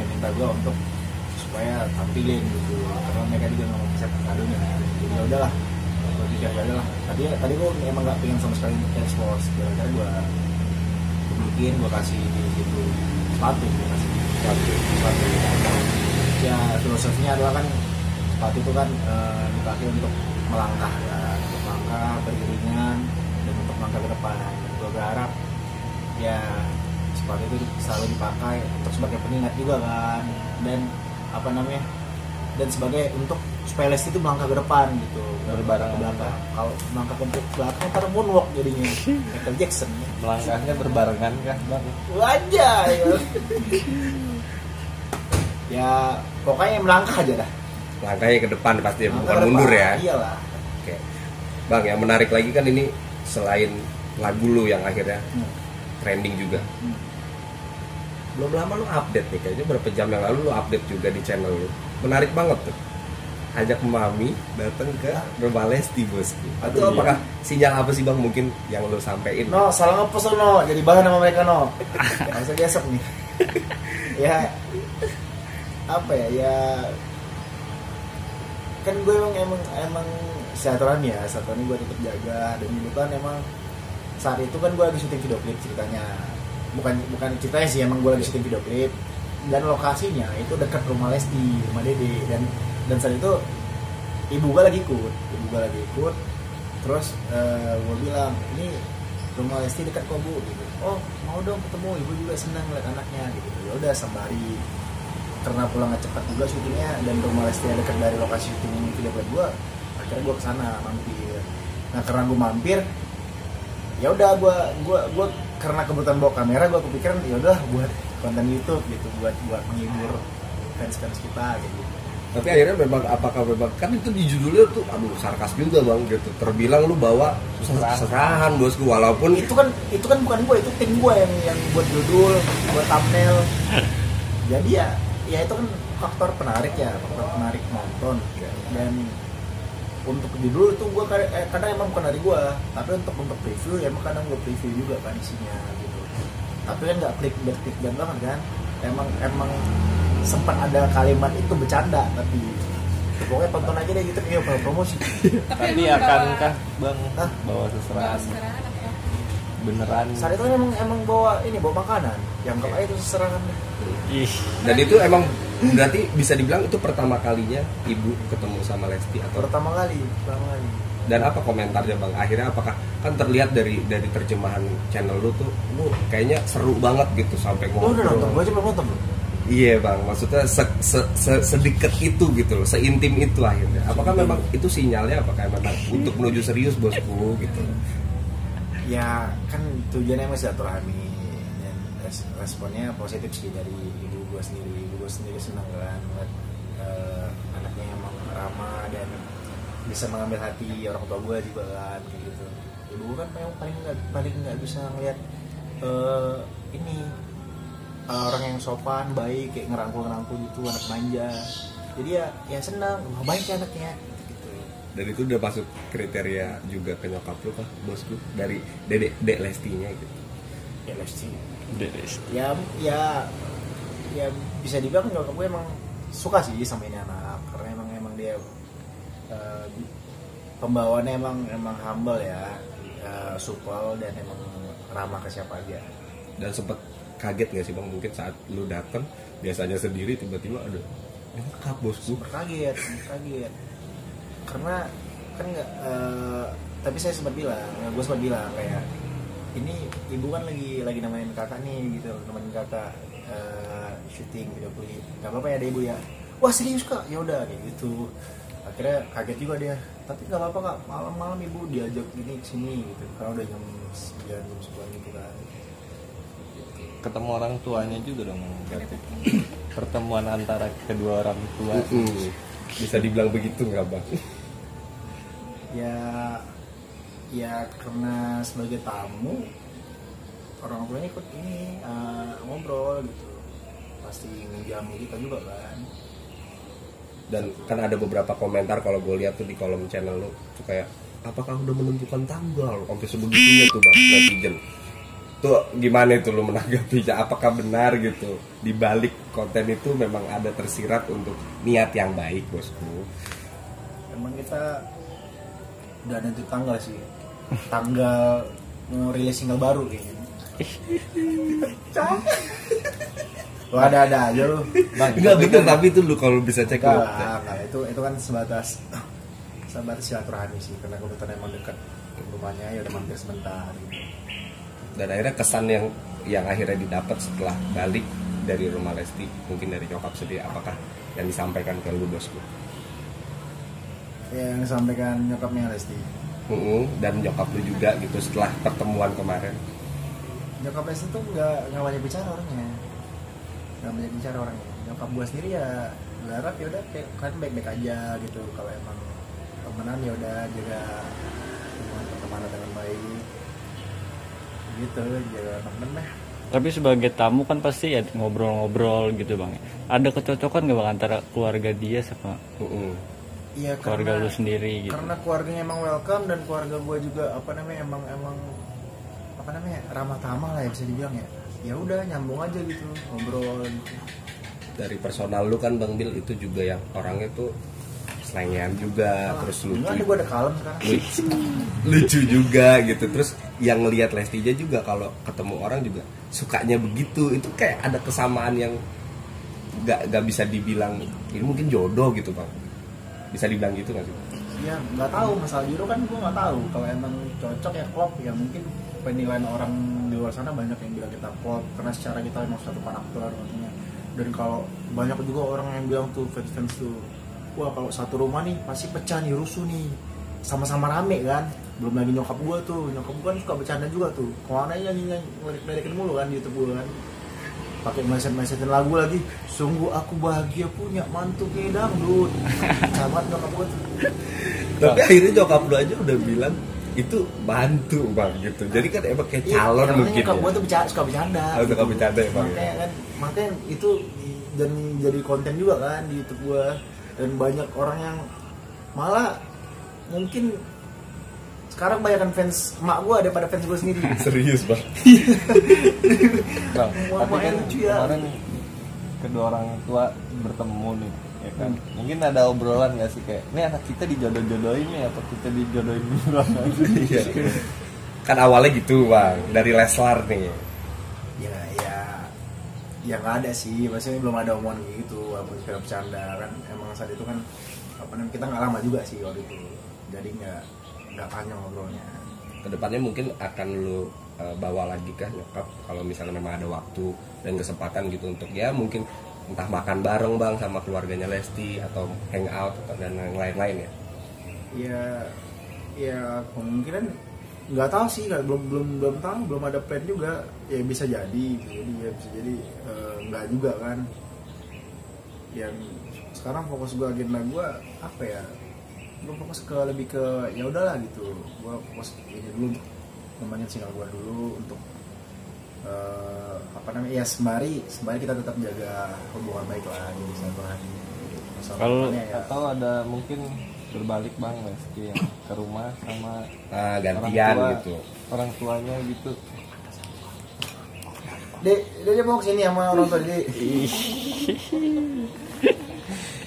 nih minta gue untuk supaya tampilin gitu. Karena mereka juga nggak mau peset kadonya jadi ya udahlah. Gue pikir ya udahlah. Tadi tadi gue emang nggak pengen sama sekali expose gara-gara gue bikin gue kasih di situ sepatu gue kasih sepatu sepatu. Ya filosofinya adalah kan sepatu itu kan eh, dipakai untuk melangkah kan untuk melangkah beriringan dan untuk melangkah ke depan. Gue berharap ya sepatu itu selalu dipakai untuk sebagai pengingat juga kan. Dan apa namanya dan sebagai untuk supaya Lesti itu melangkah ke depan gitu. Berbarengan. ke belakang. Kalau melangkah ke belakang ntar moonwalk jadinya. Michael Jackson. Melangkahnya berbarengan bang? Wajah ya ya pokoknya melangkah aja dah. Langkahnya ke depan pasti ya, Melangkah bukan depan. mundur ya. iyalah. Oke. Bang yang menarik lagi kan ini selain lagu lu yang akhirnya Hmm. trending juga. Hmm. Belum lama lu update nih kayaknya berapa jam yang lalu lu update juga di channel lu. Menarik banget tuh. Ajak mami datang ke rumah Lesti bosku. Itu Iya. apakah sinyal apa sih bang mungkin yang lu sampein? No, salah ngepost no. Jadi bahan sama mereka, no. Gak usah besok nih. ya, apa ya, ya. Kan gue emang emang emang silaturahmi ya. Silaturahmi gue tetap jaga. Dan itu kan emang saat itu kan gue lagi syuting video klip ceritanya bukan bukan ceritanya sih emang gue lagi syuting video klip. Dan lokasinya itu dekat rumah Lesti rumah Dede. Dan dan saat itu ibu gue lagi ikut ibu gue lagi ikut. Terus eh, gue bilang ini rumah Lesti dekat kok bu? Gitu. Oh mau dong ketemu ibu juga senang lihat anaknya. Gitu. Ya udah sembari karena pulangnya cepat juga syutingnya dan rumah Lesti dekat dari lokasi syuting video klip gue akhirnya gue ke sana mampir. Nah karena gue mampir ya udah gue gue gue karena kebetulan bawa kamera gue kepikiran ya udah buat konten YouTube gitu buat buat menghibur fans fans kita gitu. Tapi akhirnya memang apakah memang kan itu di judulnya tuh aduh sarkas juga bang gitu. Terbilang lu bawa Serahan. bosku walaupun itu kan itu kan bukan gue itu tim gue yang yang buat judul buat thumbnail. Jadi ya ya itu kan faktor penarik ya faktor penarik nonton. Dan untuk judul itu gue kadang, eh, kadang emang bukan dari gue tapi untuk untuk preview ya emang kadang gue preview juga kan isinya gitu. Tapi kan nggak klik klik banget kan. Emang emang sempat ada kalimat itu bercanda tapi pokoknya tonton aja deh gitu. Kayak promosi. Tapi akankah bang Hah? bawa bawa seserahan seserahan apa ya? Beneran. Saat itu emang emang bawa ini bawa makanan. Yang aja itu serangan ih. Dan itu emang berarti bisa dibilang itu pertama kalinya ibu ketemu sama Lesti atau? Pertama kali pertama kali. Dan apa komentarnya bang? Akhirnya apakah kan terlihat dari dari terjemahan channel lu tuh lu kayaknya seru banget gitu sampai lo udah nonton ngobrol. gue aja belum nonton iya bang. Maksudnya se, se, se- sedekat itu gitu loh seintim itu akhirnya. Apakah memang itu sinyalnya apakah memang untuk menuju serius bosku gitu ya kan tujuannya emang silaturahmi dan res- responnya positif sih dari ibu gue sendiri. Ibu gue sendiri senang kan eh, anaknya emang ramah dan bisa mengambil hati orang tua gue juga kan kayak gitu. Ibu kan paling paling nggak paling nggak bisa ngeliat eh, ini eh, orang yang sopan baik kayak ngerangkul ngerangkul gitu anak manja. Jadi ya ya senang. Wah baik ya anaknya. Dan itu udah masuk kriteria juga ke nyokap lu kah bosku dari dedek dek lestinya gitu. Ya Lesti. Des. ya ya ya bisa dibilang nyokap gue emang suka sih sama ini anak. Karena emang emang dia eh, pembawaannya emang emang humble ya. Eh, supel dan emang ramah ke siapa aja. Dan sempet kaget gak sih bang? Mungkin saat lu dateng biasanya sendiri tiba-tiba ada lengkap bosku? Kaget kaget karena kan nggak eh, tapi saya sempat bilang ya gue sempat bilang kayak ini ibu kan lagi lagi nemenin kakak nih gitu nemenin kakak eh, syuting video klip. Nggak apa-apa ya ada ibu ya. Wah serius kak? Ya udah kayak gitu. Akhirnya kaget juga dia. Tapi nggak apa-apa kak. Malam-malam ibu diajak gini ke sini gitu. Karena udah jam 9 jam 10 gitu kan. Ketemu orang tuanya juga dong berarti. Pertemuan antara kedua orang tua. Mm-mm. bisa dibilang begitu nggak bang ya ya karena sebagai tamu orang tuanya ikut ini eh, ngobrol gitu. Pasti ngejamu kita juga kan. Dan kan ada beberapa komentar kalau gue lihat tuh di kolom channel lu tuh kayak apakah udah menentukan tanggal? Sampai sebegitunya tuh bang netizen. Tuh gimana itu lu menanggapinya? Apakah benar gitu? Di balik konten itu memang ada tersirat untuk niat yang baik bosku. Emang kita udah ada di tanggal sih. Tanggal mau rilis single baru kayaknya Wah ada ada aja lu. Bang, enggak bener kan- tapi itu lu kalau bisa cek Enggak, itu itu kan sebatas sebatas silaturahmi sih karena kebetulan emang dekat rumahnya ya udah mampir sebentar gitu. dan akhirnya kesan yang yang akhirnya didapat setelah balik dari rumah Lesti mungkin dari nyokap sendiri apakah yang disampaikan ke lu bosku yang disampaikan nyokapnya Lesti. Mm-mm, dan nyokap lu juga gitu setelah pertemuan kemarin. Nyokap Lesti tuh nggak nggak banyak bicara orangnya. Nggak banyak bicara orangnya. Nyokap gua sendiri ya berharap ya udah kayak kan baik-baik aja gitu. Kalau emang temenan ya udah jaga hubungan pertemanan dengan baik. Gitu jaga temen lah. Tapi sebagai tamu kan pasti ya ngobrol-ngobrol gitu bang. Ada kecocokan gak bang antara keluarga dia sama Mm-mm. Iya keluarga lu sendiri gitu? karena keluarganya emang welcome dan keluarga gue juga apa namanya emang emang apa namanya ramah tamah lah ya bisa dibilang ya. Ya udah nyambung aja gitu ngobrol. Gitu. dari personal lu kan Bang Bil itu juga yang orangnya tuh selengean juga terus lucu. Enggak, gue udah kalem sekarang? Lucu, lucu juga gitu. Terus yang ngelihat Lestija juga kalau ketemu orang juga sukanya begitu. Itu kayak ada kesamaan yang nggak nggak bisa dibilang ini mungkin jodoh gitu bang bisa dibilang gitu nggak sih? Ya nggak tahu. Masalah biru kan gue nggak tahu. Kalau emang cocok ya klop ya mungkin penilaian orang di luar sana banyak yang bilang kita klop karena secara kita emang satu karakter maksudnya. Dan kalau banyak juga orang yang bilang tuh fans fans tuh wah kalau satu rumah nih pasti pecah nih rusuh nih. Sama-sama rame kan? Belum lagi nyokap gue tuh. Nyokap gue kan suka bercanda juga tuh. Ke mana aja nih ngelirik mulu kan di youtube gue kan pakai message lagu lagi. Sungguh aku bahagia punya mantu kayak dangdut. Sahabat nyokap gue tapi akhirnya nyokap lu aja udah bilang itu bantu bang gitu. Jadi kan emang kayak Iya, calon emangnya mungkin nyokap ya. gue tuh bercanda, suka bercanda. Oh, suka bercanda ya, Bang, ya? makanya kan makanya itu dan jadi konten juga kan di youtube gue dan banyak orang yang malah mungkin sekarang banyak fans emak gue daripada fans gue sendiri serius bang Bang, Wah, tapi kan lucu ya. kemarin kedua orang tua bertemu nih, ya kan? Mungkin ada obrolan nggak sih kayak, ini anak kita dijodoh-jodohin nih atau kita dijodohin aja? Iya. kan awalnya gitu bang dari Leslar nih ya ya ya nggak ada sih maksudnya belum ada omongan kayak gitu walaupun kita bercanda kan emang saat itu kan apa namanya kita nggak lama juga sih waktu itu jadi nggak nggak panjang ngobrolnya. Ke depannya mungkin akan lu uh, bawa lagi kah nyokap kalau misalnya memang ada waktu dan kesempatan gitu untuk ya mungkin entah makan bareng bang sama keluarganya Lesti atau hangout atau dan yang lain-lain ya. Ya ya kemungkinan nggak tahu sih nggak belum belum belum tahu belum ada plan juga. Ya bisa jadi jadi ya bisa jadi eh, nggak juga kan. Yang sekarang fokus gue agenda gue apa ya gue fokus ke lebih ke ya udahlah gitu gue fokus ini dulu untuk ngembangin single gue dulu untuk eh, apa namanya ya sembari sembari kita tetap jaga hubungan baik lah di silaturahmi Kalau- ya Atau ada mungkin berbalik bang Lesti yang ke rumah sama nah orang gantian tua, gitu orang tuanya gitu. Dek, dia, dia mau ke sini sama orang tua dia.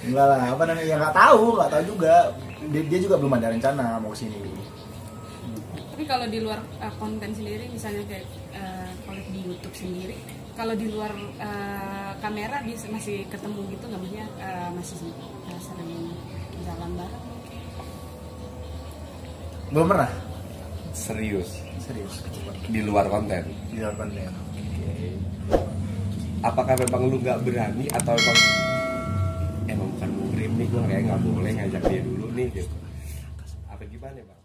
Enggak lah, apa namanya? Ya nggak tahu, nggak tahu juga. Dia, dia juga belum ada rencana mau ke sini. Tapi kalau di luar uh, konten sendiri, misalnya kayak uh, kalau di YouTube sendiri, kalau di luar uh, kamera bisa masih ketemu gitu nggak maksudnya uh, masih uh, sering jalan bareng. Belum pernah. serius Serius. di luar konten Di luar konten. apakah memang lu nggak berani atau emang emang bukan murim nih gue kayak nggak boleh ngajak dia dulu nih gitu. Apa gimana bang